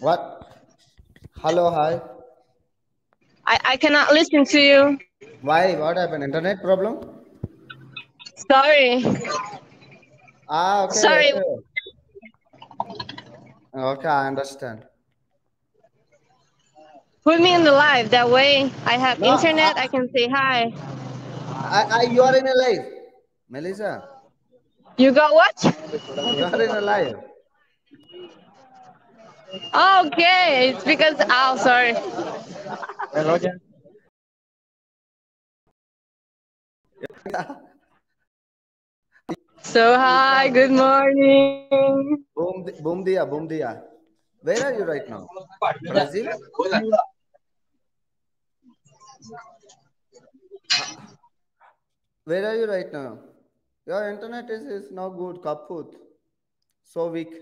What? Hello, hi. I, I cannot listen to you. Why? What happened? Internet problem? Sorry. Ah, okay. Sorry. Okay, I understand. Put me in the live. That way I have No, internet. I- I can say hi. I, I, you are in a live. Melissa, You got what? you are in a live. Okay. It's because, oh, sorry. Hello, So, hi. Good morning. Boom, boom dia, boom dia. Where are you right now? Brazil? Where are you right now? Your internet is, is not good, kaput. So weak.